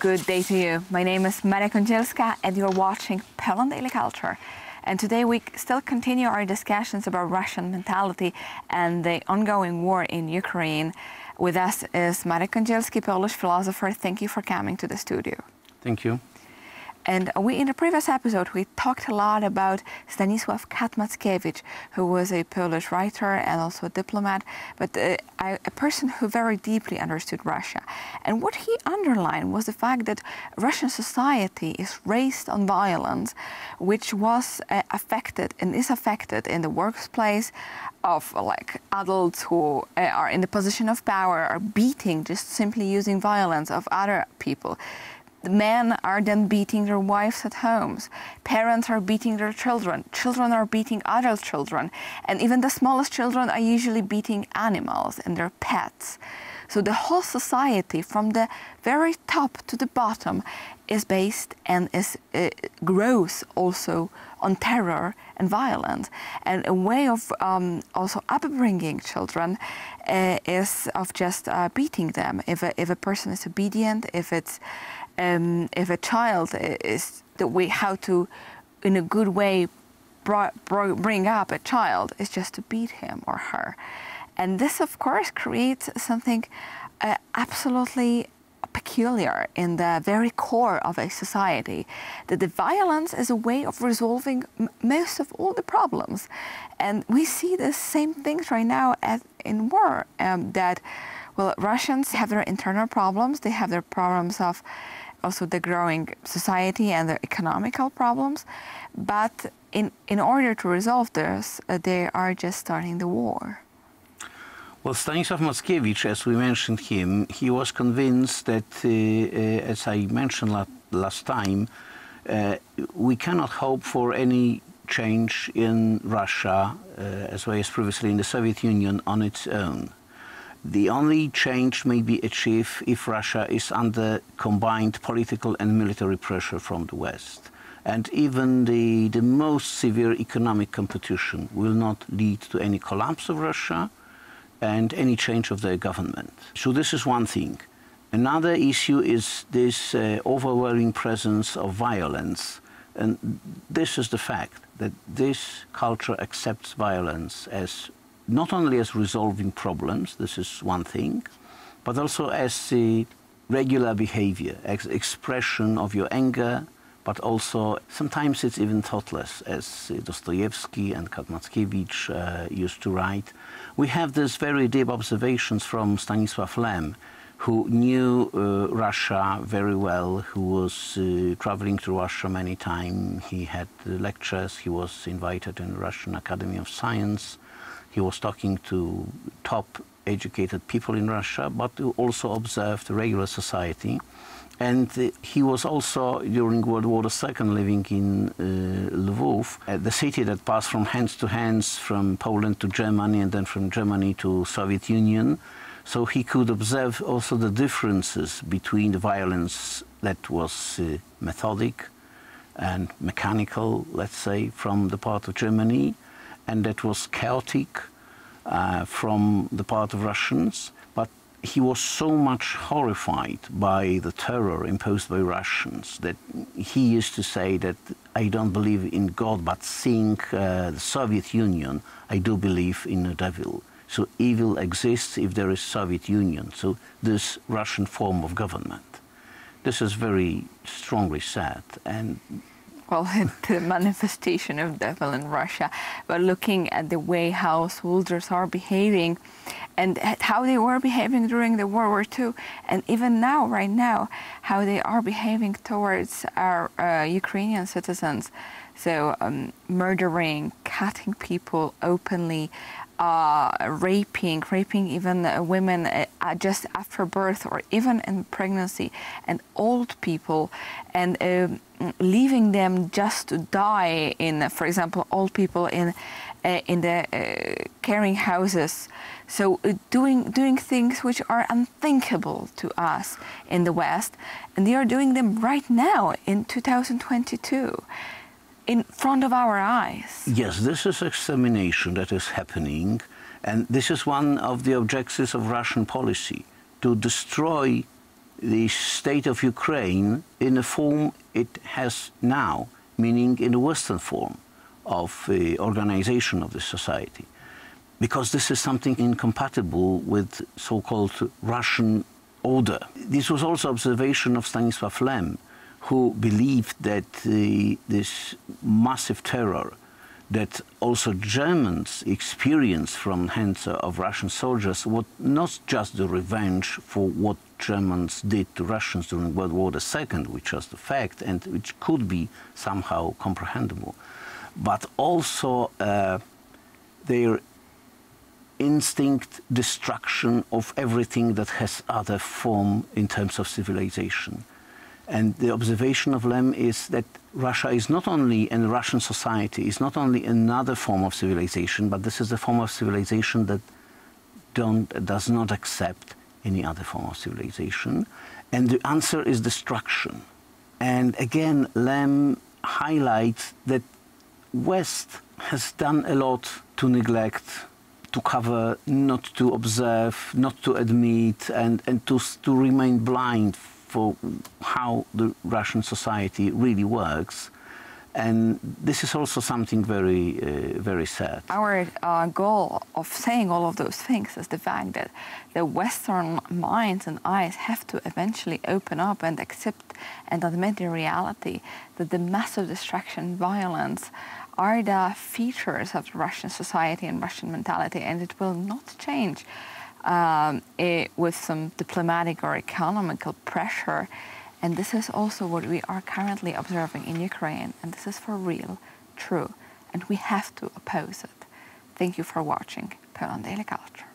Good day to you. My name is Maria Kądzielska and you're watching Poland Daily Culture. And today we still continue our discussions about Russian mentality and the ongoing war in Ukraine. With us is Marek Kądzielski, Polish philosopher. Thank you for coming to the studio. Thank you. And we, in the previous episode, we talked a lot about Stanisław Cat-Mackiewicz, who was a Polish writer and also a diplomat, but uh, a person who very deeply understood Russia. And what he underlined was the fact that Russian society is raised on violence, which was uh, affected and is affected in the workplace of like adults who uh, are in the position of power are beating just simply using violence of other people men are then beating their wives at homes. Parents are beating their children. Children are beating other children. And even the smallest children are usually beating animals and their pets. So the whole society, from the very top to the bottom, is based and is uh, grows also on terror and violence. And a way of um, also upbringing children uh, is of just uh, beating them. If a, if a person is obedient, if it's um, if a child is the way how to, in a good way, bring up a child is just to beat him or her. And this, of course, creates something uh, absolutely peculiar in the very core of a society that the violence is a way of resolving most of all the problems and we see the same things right now as in war um, that well russians have their internal problems they have their problems of also the growing society and the economical problems. But in, in order to resolve this, uh, they are just starting the war. Well, Stanislav Mackiewicz, as we mentioned him, he was convinced that, uh, uh, as I mentioned la last time, uh, we cannot hope for any change in Russia, uh, as well as previously in the Soviet Union, on its own. The only change may be achieved if Russia is under combined political and military pressure from the West. And even the, the most severe economic competition will not lead to any collapse of Russia and any change of their government. So this is one thing. Another issue is this uh, overwhelming presence of violence. And this is the fact that this culture accepts violence as not only as resolving problems, this is one thing, but also as the regular behavior, ex expression of your anger, but also sometimes it's even thoughtless, as Dostoevsky and Cat-Mackiewicz uh, used to write. We have these very deep observations from Stanisław Lem, who knew uh, Russia very well, who was uh, traveling to Russia many times. He had lectures, he was invited in the Russian Academy of Science. He was talking to top educated people in Russia, but also observed regular society. And he was also, during World War II, living in uh, Lvov, uh, the city that passed from hands to hands from Poland to Germany and then from Germany to Soviet Union. So he could observe also the differences between the violence that was uh, methodic and mechanical, let's say, from the part of Germany, and that was chaotic uh, from the part of Russians. But he was so much horrified by the terror imposed by Russians that he used to say that I don't believe in God, but seeing uh, the Soviet Union, I do believe in the devil. So evil exists if there is Soviet Union. So this Russian form of government. This is very strongly said, and well, the manifestation of devil in Russia, but looking at the way how soldiers are behaving and how they were behaving during the World War II, and even now, right now, how they are behaving towards our uh, Ukrainian citizens. So, um, murdering, cutting people openly, uh, raping, raping even uh, women uh, just after birth or even in pregnancy, and old people, and um, leaving them just to die in, for example, old people in uh, in the uh, caring houses. So doing doing things which are unthinkable to us in the West, and they are doing them right now in 2022 in front of our eyes. Yes, this is extermination that is happening, and this is one of the objectives of Russian policy to destroy the state of Ukraine in the form it has now, meaning in the Western form of the organization of the society. Because this is something incompatible with so-called Russian order. This was also observation of Stanislav Lem, who believed that this massive terror that also Germans experienced from hands of Russian soldiers was not just the revenge for what Germans did to Russians during World War II, which was the fact and which could be somehow comprehensible, but also uh, their instinct destruction of everything that has other form in terms of civilization. And the observation of Lem is that Russia is not only, and Russian society is not only another form of civilization, but this is a form of civilization that don't, does not accept any other form of civilization. And the answer is destruction. And again, Lem highlights that West has done a lot to neglect, to cover, not to observe, not to admit, and, and to, to remain blind for how the Russian society really works. And this is also something very, uh, very sad. Our uh, goal of saying all of those things is the fact that the Western minds and eyes have to eventually open up and accept and admit the reality that the massive destruction, violence, are the features of Russian society and Russian mentality, and it will not change um, it, with some diplomatic or economical pressure. And this is also what we are currently observing in Ukraine, and this is for real, true, and we have to oppose it. Thank you for watching Poland Daily Culture.